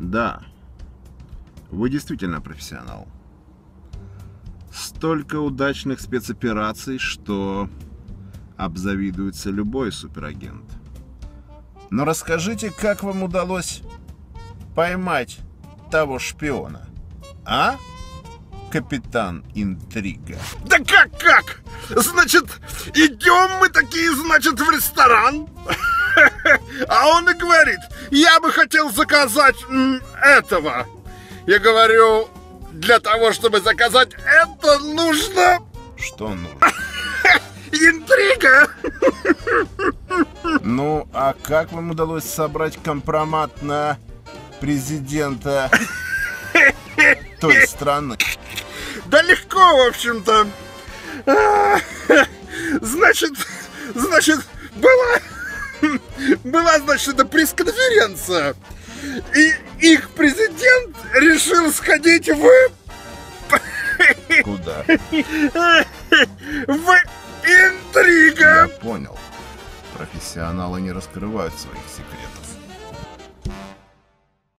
Да, вы действительно профессионал. Столько удачных спецопераций, что обзавидуется любой суперагент. Но расскажите, как вам удалось поймать того шпиона? А? Капитан Интрига. Да как-как? Значит, идем мы такие, значит, в ресторан. А он и говорит, я бы хотел заказать этого. Я говорю, для того, чтобы заказать это, нужно... Что нужно? Интрига! Ну, а как вам удалось собрать компромат на президента той страны? Да легко, в общем-то. Значит, значит, была, была, значит, это пресс-конференция. И их президент решил сходить в... Куда? В интрига. Я понял. Профессионалы не раскрывают своих секретов.